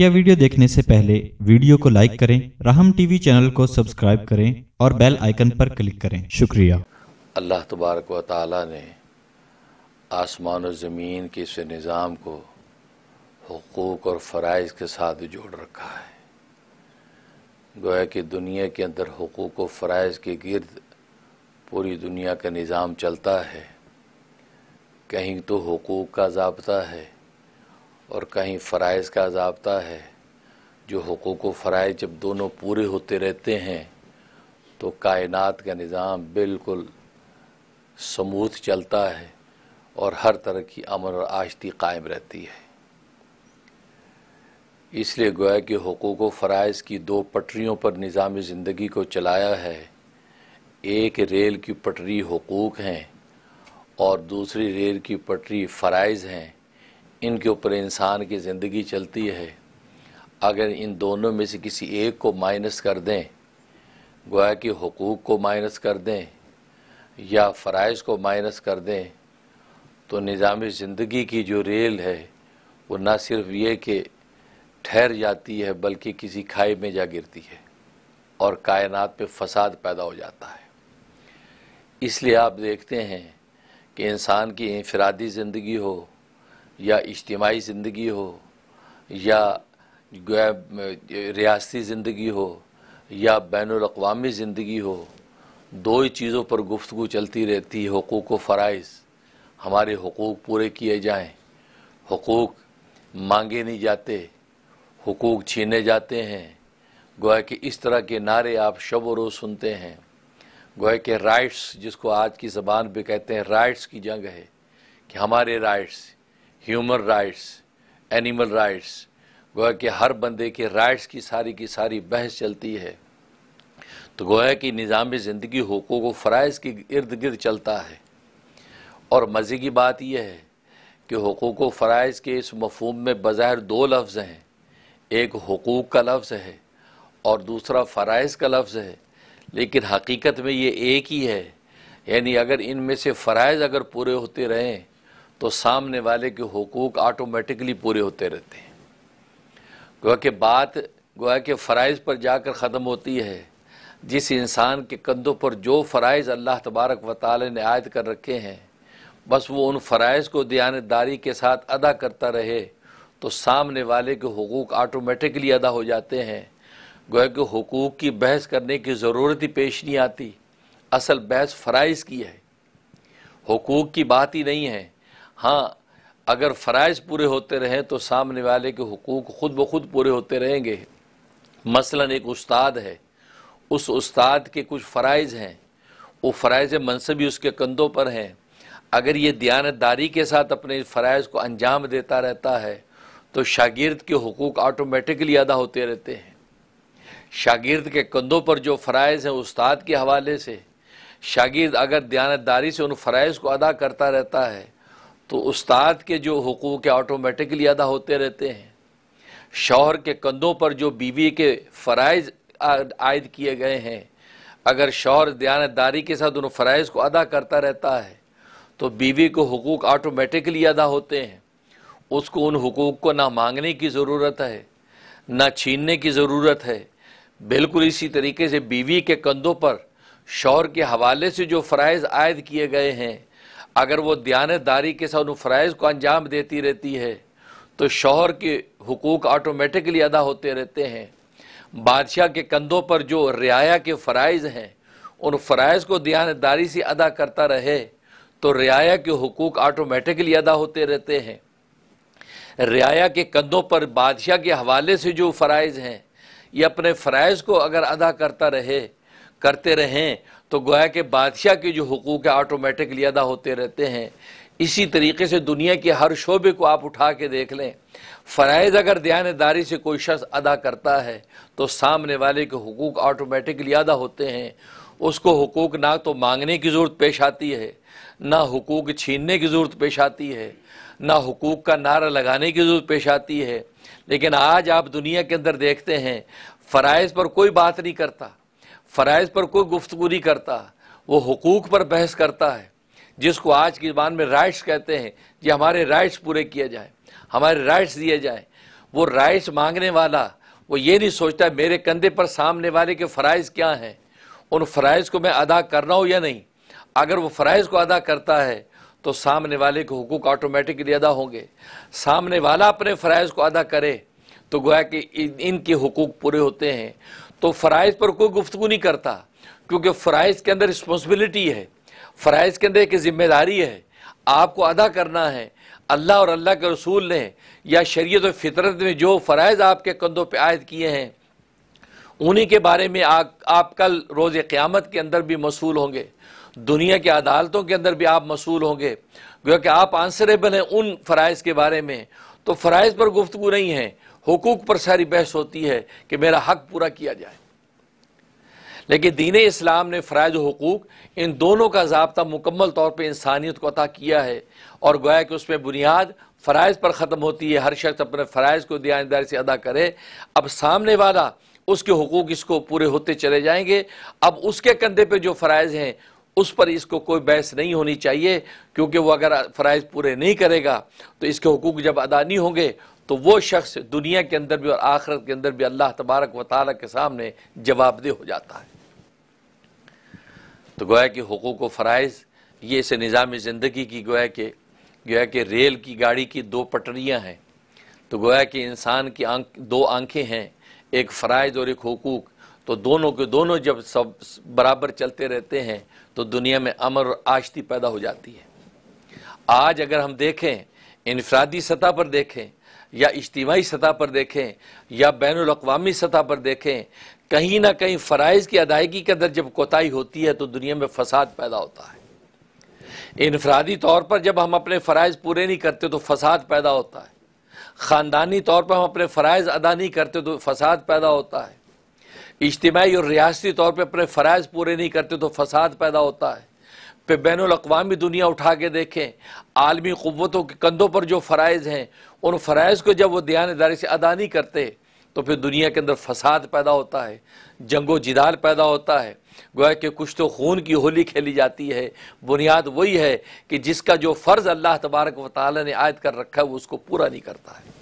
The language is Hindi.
बकिया वीडियो देखने से पहले वीडियो को लाइक करें, राहम टीवी चैनल को सब्सक्राइब करें और बेल आइकन पर क्लिक करें। शुक्रिया। अल्लाह तबारक व ने आसमान और ज़मीन के इस निज़ाम को हकूक़ और फ़रज़ के साथ जोड़ रखा है। गोया कि दुनिया के अंदर हकूक़ व फ़रज़ के गिर्द पूरी दुनिया का निज़ाम चलता है। कहीं तो हकूक़ का जबता है और कहीं फ़रज़ का जबता है, जो हकूक़ व फ़रज़ जब दोनों पूरे होते रहते हैं तो कायनात का निज़ाम बिल्कुल समूथ चलता है और हर तरह की अमन और आशती कायम रहती है। इसलिए गोया कि हकूक़ फ़रज़ की दो पटरियों पर निज़ाम ज़िंदगी को चलाया है। एक रेल की पटरी हकूक़ हैं और दूसरी रेल की पटरी फ़रज़ हैं। इनके ऊपर इंसान की ज़िंदगी चलती है। अगर इन दोनों में से किसी एक को माइनस कर दें, गोया कि हकूक़ को माइनस कर दें या फ़रज़ को माइनस कर दें तो निज़ाम ज़िंदगी की जो रेल है, वो ना सिर्फ़ ये कि ठहर जाती है, बल्कि किसी खाई में जा गिरती है और कायनात पे फसाद पैदा हो जाता है। इसलिए आप देखते हैं कि इंसान की इनफरादी ज़िंदगी हो या इज्तमाही ज़िंदगी हो, या रियासती ज़िंदगी हो, या बैन अवी ज़िंदगी हो, दो ही चीज़ों पर गुफ्तु चलती रहती है, हकूक़ व फ़रज़ हमारे हकूक़ पूरे किए जाएँ। हकूक़ मांगे नहीं जाते, हकूक़ छीने जाते हैं। गोया कि इस तरह के नारे आप शब व रोज़ सुनते हैं। गोया के राइट्स जिसको आज की ज़बान पे कहते हैं, राइट्स की जंग है कि हमारे rights human rights, animal rights, गोया कि हर बंदे के राइट्स की सारी की सारी बहस चलती है। तो गोया कि निज़ाम ज़िंदगी हकूक़ व फ़रज़ के इर्द गिर्द चलता है। और मज़े की बात यह है कि हकूक़ व फ़रज़ के इस मफहम में बज़ाहिर दो लफ्ज़ हैं। एक हकूक़ का लफ्ज़ है और दूसरा फ़रज़ का लफ्ज़ है। लेकिन हकीकत में ये एक ही है। यानी अगर इनमें से फ़रज़ अगर पूरे होते रहें तो सामने वाले के हकूक़ आटोमेटिकली पूरे होते रहते हैं। गोया कि बात, गोया के फ़रज़ पर जाकर ख़त्म होती है। जिस इंसान के कंधों पर जो फ़रज़ अल्लाह तबारक व ताली ने आयद कर रखे हैं, बस वो उन फ़रज़ को दयानतदारी के साथ अदा करता रहे तो सामने वाले के हकूक़ आटोमेटिकली अदा हो जाते हैं। गोया कि हकूक़ की बहस करने की ज़रूरत ही पेश नहीं आती। असल बहस फ़रज़ की है। हकूक़ की बात ही नहीं है। हाँ अगर फ़रज़ पूरे होते रहें तो सामने वाले के हकूक़ खुद ब खुद पूरे होते रहेंगे। मसलन एक उस्ताद है। उस उस्ताद के कुछ फ़रज़ हैं। वो फ़रज़ मनसबी उसके कंधों पर हैं। अगर ये दयानतदारी के साथ अपने फ़राइज़ को अंजाम देता रहता है तो शागिर्द के हकूक़ ऑटोमेटिकली अदा होते रहते हैं। शागिर्द के कंधों पर जो फ़राइज़ हैं उस्ताद के हवाले से, शागिर्द अगर दयानतदारी से उन फ़राइज़ को अदा करता रहता है तो उस्ताद के जो हकूक़ ऑटोमेटिकली अदा होते रहते हैं। शौहर के कंधों पर जो बीवी के फ़रज़ आयद किए गए हैं, अगर शौहर दयानतदारी के साथ उन फ़रज़ को अदा करता रहता है तो बीवी को हकूक़ ऑटोमेटिकली अदा होते हैं। उसको उन हकूक़ को ना मांगने की ज़रूरत है, ना छीनने की ज़रूरत है। बिल्कुल इसी तरीके से बीवी के कंधों पर शौहर के हवाले से जो फ़रज़ आयद किए गए हैं अगर वो दयानतदारी के साथ उन फ़रज़ को अंजाम देती रहती है तो शोहर के हकूक़ ऑटोमेटिकली अदा होते रहते हैं। बादशाह के कंधों पर जो रियाया के फ़रज़ हैं, उन फ़रज़ को दयानतदारी से अदा करता रहे तो रियाया के हकूक़ ऑटोमेटिकली अदा होते रहते हैं। रियाया के कंधों पर बादशाह के हवाले से जो फ़रज़ हैं, ये अपने फ़रज़ को अगर अदा करता रहे, करते रहें तो गोया के बादशाह के जो हकूक़ है ऑटोमेटिकली अदा होते रहते हैं। इसी तरीके से दुनिया के हर शोबे को आप उठा के देख लें। फ़रज़ अगर दयानतदारी से कोई शख्स अदा करता है तो सामने वाले के हकूक़ ऑटोमेटिकली अदा होते हैं। उसको हकूक़ ना तो मांगने की ज़रूरत पेश आती है, ना हकूक़ छीनने की ज़रूरत पेश आती है, ना हकूक़ का नारा लगाने की ज़रूरत पेश आती है। लेकिन आज आप दुनिया के अंदर देखते हैं फ़रज़ पर कोई बात नहीं करता। फ़रज़ पर कोई गुफ्तु नहीं करता, वो हकूक़ पर बहस करता है, जिसको आज की ज़बान में राइट्स कहते हैं कि हमारे राइट्स पूरे किए जाएँ, हमारे राइट्स दिए जाएँ। वो राइट्स मांगने वाला, वो ये नहीं सोचता मेरे कंधे पर सामने वाले के फ़रज़ क्या हैं? उन फ़रज़ को मैं अदा कर रहा हूँ या नहीं? अगर वो फ़रज़ को अदा करता है तो सामने वाले के हकूक़ ऑटोमेटिकली अदा होंगे। सामने वाला अपने फ़रज़ को अदा करे तो गोया कि इनके हकूक़ पूरे होते हैं। तो फ़रज़ पर कोई गुफ्तु नहीं करता क्योंकि फ़रज़ के अंदर रिस्पॉन्सिबिलिटी है। फ़रज़ के अंदर एक ज़िम्मेदारी है। आपको अदा करना है। अल्लाह और अल्लाह के रसूल ने या शरीयत और फितरत में जो फ़रज़ आपके कंधों पर आयद किए हैं उन्हीं के बारे में आ, आप कल रोज़ क़्यामत के अंदर भी मसूल होंगे। दुनिया की अदालतों के अंदर भी आप मसूल होंगे। क्योंकि आप आंसरेबल हैं उन फ़रज़ के बारे में। तो फ़रज़ पर गुफ्तु नहीं है। हकूक़ पर सारी बहस होती है कि मेरा हक पूरा किया जाए। लेकिन दीन इस्लाम ने फ़राज हकूक़ इन दोनों का जबता मुकम्मल तौर पर इंसानियत को अता किया है और गोया कि उसमें बुनियाद फ़रज़ पर ख़त्म होती है। हर शख्स अपने फ़रज़ को दयानदारी से अदा करे। अब सामने वाला उसके हकूक़ इसको पूरे होते चले जाएँगे। अब उसके कंधे पर जो फ़रज़ हैं, उस पर इसको कोई बहस नहीं होनी चाहिए, क्योंकि वो अगर फ़रज़ पूरे नहीं करेगा तो इसके हकूक़ जब अदा नहीं होंगे तो वो शख्स दुनिया के अंदर भी और आखरत के अंदर भी अल्लाह तबारक व ताली के सामने जवाबदेह हो जाता है। तो गोया कि हकूक़ व फ़रज़ ये इस निज़ाम ज़िंदगी की गोया के, गोया कि रेल की गाड़ी की दो पटरियाँ हैं। तो गोया कि इंसान की आँख, दो आँखें हैं, एक फ़रज़ और एक हकूक़। तो दोनों के दोनों जब सब बराबर चलते रहते हैं तो दुनिया में अमर और आश्ती पैदा हो जाती है। आज अगर हम देखें, इनफरादी सतह पर देखें या इज्तमाही सतह पर देखें, या बैन अवी सतह पर देखें, कहीं ना कहीं फ़रज़ की अदायगी के अंदर जब कोताही होती है तो दुनिया में फसाद पैदा होता है। इनफरादी तौर पर जब हम अपने फ़रज़ पूरे नहीं करते तो फसाद पैदा होता है। ख़ानदानी तौर पर हम अपने फ़रज़ अदा नहीं करते तो फसाद पैदा होता है। इज्तमाही और रियासती तौर पर अपने फ़रज़ पूरे नहीं करते तो फसाद पैदा होता है। फिर बैन अवी दुनिया उठा के देखें, आलमी क़वतों के कंधों पर जो फ़रज़ हैं उन फ़रज़ को जब वो दयानदारी से अदा नहीं करते तो फिर दुनिया के अंदर फसाद पैदा होता है, जंगो जिदाल पैदा होता है। गोया कि कुछ तो खून की होली खेली जाती है। बुनियाद वही है कि जिसका जो फ़र्ज़ अल्लाह तबारक व ताली ने आयद कर रखा है, वो उसको पूरा नहीं करता है।